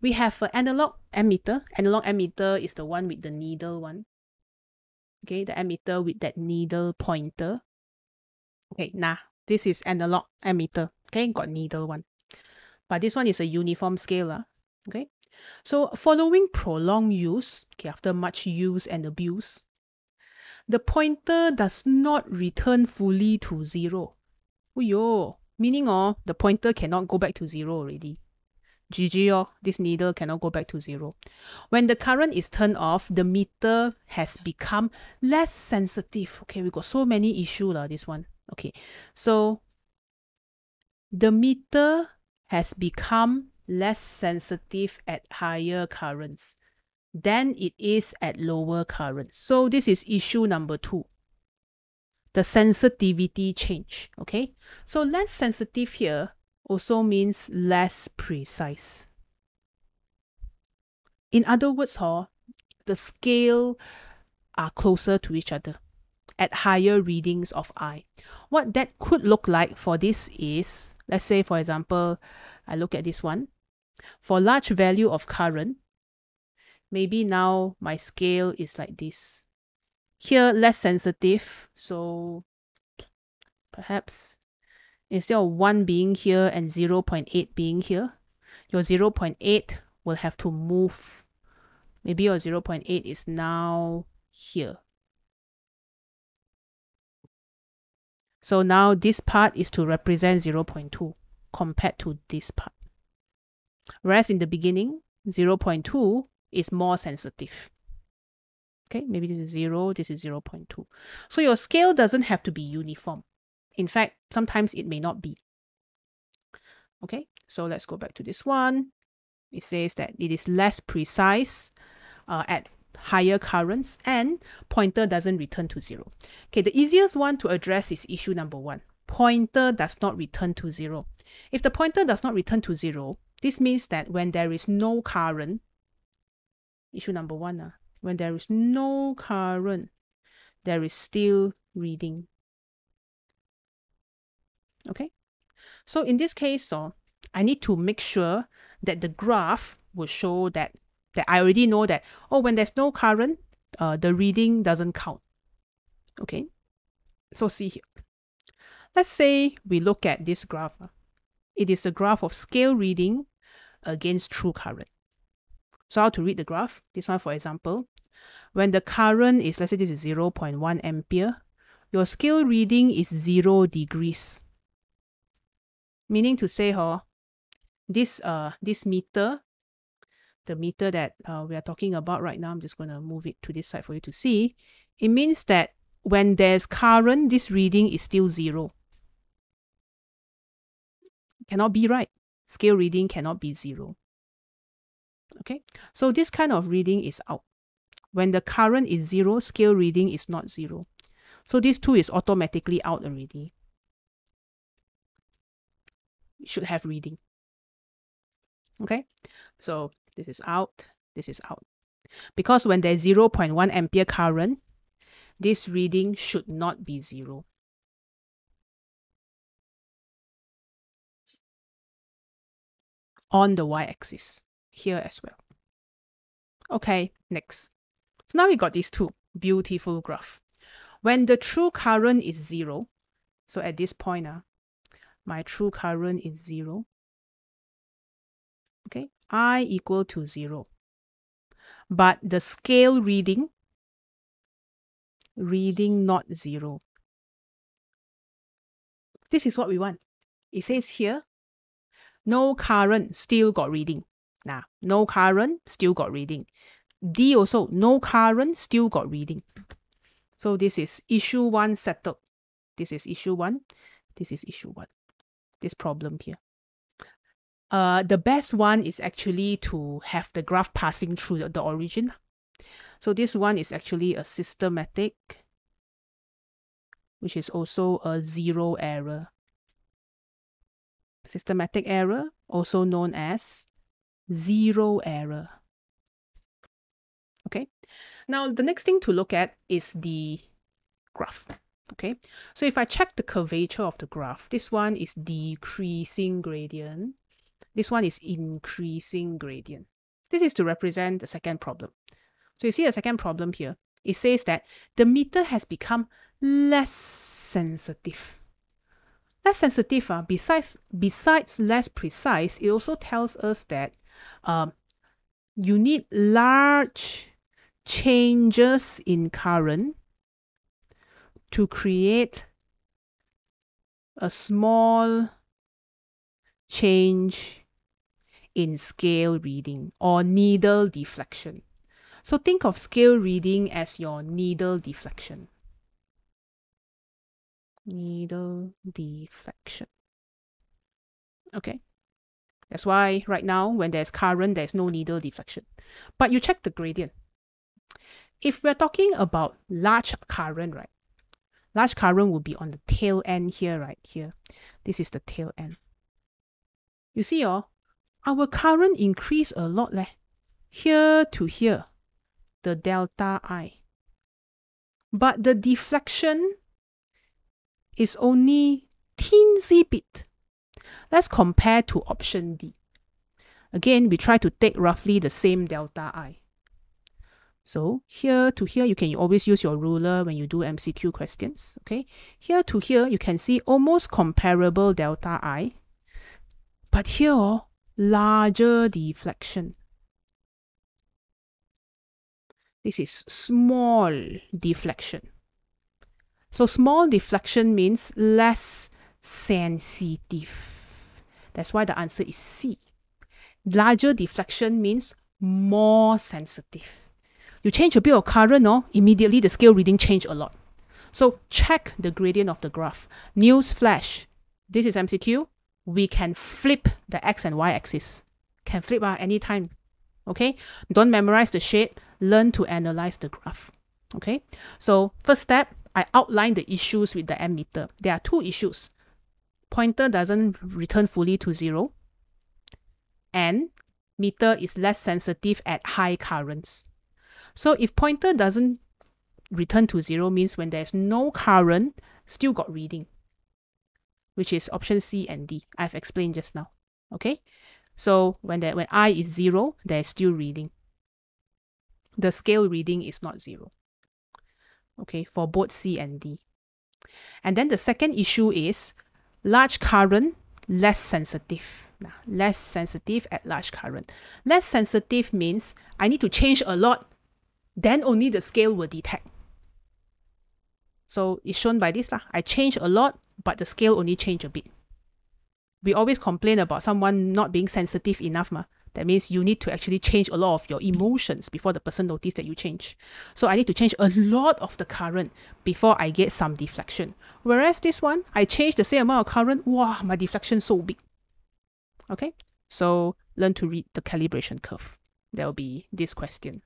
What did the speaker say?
We have an analog ammeter. Analog ammeter is the one with the needle one. Okay, the ammeter with that needle pointer. Okay, nah, this is analog ammeter. Okay, got needle one. But this one is a uniform scale. Okay, so following prolonged use, okay, after much use and abuse, the pointer does not return fully to zero. Uyo, meaning oh, the pointer cannot go back to zero already. GG oh, this needle cannot go back to zero. When the current is turned off, the meter has become less sensitive. Okay, we got so many issue lah, this one. Okay, so the meter has become less sensitive at higher currents than it is at lower currents. So this is issue number two. The sensitivity change. Okay, so less sensitive here also means less precise. In other words, huh, the scale are closer to each other at higher readings of I. What that could look like for this is, let's say for example, I look at this one. For large value of current, maybe now my scale is like this. Here less sensitive, so perhaps instead of 1 being here and 0.8 being here, your 0.8 will have to move. Maybe your 0.8 is now here. So now this part is to represent 0.2 compared to this part. Whereas in the beginning, 0.2 is more sensitive. Okay, maybe this is 0, this is 0.2. So your scale doesn't have to be uniform. In fact, sometimes it may not be. Okay, so let's go back to this one. It says that it is less precise uh, at higher currents and pointer doesn't return to zero. Okay, the easiest one to address is issue number one. Pointer does not return to zero. If the pointer does not return to zero, this means that when there is no current, issue number one, uh, when there is no current, there is still reading. Okay, so in this case, uh, I need to make sure that the graph will show that, that I already know that, oh, when there's no current, uh, the reading doesn't count. Okay, so see here. Let's say we look at this graph. Uh, it is the graph of scale reading against true current. So how to read the graph? This one, for example, when the current is, let's say this is 0.1 ampere, your scale reading is 0 degrees. Meaning to say, huh, this, uh, this meter, the meter that uh, we are talking about right now, I'm just going to move it to this side for you to see. It means that when there's current, this reading is still 0. Cannot be right. Scale reading cannot be 0. Okay, so this kind of reading is out. When the current is zero, scale reading is not zero. So this two is automatically out already. Should have reading. Okay, so this is out, this is out. Because when there's 0.1 ampere current, this reading should not be zero. On the y-axis here as well. Okay, next. So now we got these two beautiful graph. When the true current is zero, so at this point, uh, my true current is zero. Okay, I equal to zero. But the scale reading, reading not zero. This is what we want. It says here, no current, still got reading. Now, no current, still got reading. D also, no current, still got reading. So this is issue 1 settled. This is issue 1. This is issue 1. This problem here. Uh, the best one is actually to have the graph passing through the, the origin. So this one is actually a systematic, which is also a zero error. Systematic error, also known as zero error. Okay, now the next thing to look at is the graph. Okay, so if I check the curvature of the graph, this one is decreasing gradient, This one is increasing gradient. This is to represent the second problem. So you see the second problem here. It says that the meter has become less sensitive. Less sensitive, uh, besides, besides less precise, it also tells us that um, you need large changes in current to create a small change in scale reading or needle deflection. So think of scale reading as your needle deflection. Needle deflection. Okay. That's why right now, when there's current, there's no needle deflection. But you check the gradient. If we're talking about large current, right? Large current will be on the tail end here, right here. This is the tail end. You see, oh, our current increase a lot leh. Here to here, the delta I. But the deflection is only teensy bit. Let's compare to option D. Again, we try to take roughly the same delta I. So here to here, you can always use your ruler when you do MCQ questions. Okay, here to here, you can see almost comparable delta I. But here, oh, larger deflection. This is small deflection. So small deflection means less sensitive. That's why the answer is C. Larger deflection means more sensitive. You change a bit of current, oh, immediately the scale reading change a lot. So check the gradient of the graph. News flash. This is MCQ. We can flip the x and y axis. Can flip uh, anytime. Okay? Don't memorize the shape. Learn to analyze the graph. Okay? So first step, I outline the issues with the ammeter. There are two issues. Pointer doesn't return fully to zero. And meter is less sensitive at high currents. So if pointer doesn't return to zero means when there's no current, still got reading, which is option C and D. I've explained just now. Okay, so when that when I is zero, there's still reading. The scale reading is not zero. Okay, for both C and D. And then the second issue is large current, less sensitive. Less sensitive at large current. Less sensitive means I need to change a lot then only the scale will detect. So it's shown by this. Lah. I change a lot, but the scale only change a bit. We always complain about someone not being sensitive enough. Ma. That means you need to actually change a lot of your emotions before the person notice that you change. So I need to change a lot of the current before I get some deflection. Whereas this one, I change the same amount of current, wow, my deflection so big. Okay, so learn to read the calibration curve. There will be this question.